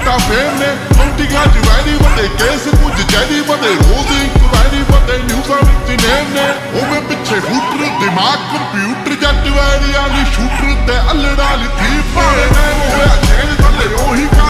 Insta fame ਨੇ। ਕੌਂਟੀਆਂ ਚ very ਵੱਡੇ ਕੇਸ, ਕੁਝ ਜੈਰੀ ਵੱਡੇ ਰੋਜ਼ ਇਨਕੁਆਇਰੀ ਵੱਡੇ ਨਿਊਜ਼ਾਂ ਵਿੱਚ ਨੇਮ ਨੇ। ਉਹਵੇਂ ਪਿੱਛੇ ਹੂਟਰ ਦਿਮਾਗ, ਕੰਪਿਊਟਰ ਜੱਟ ਵੈਰੀ ਵਾਲੀ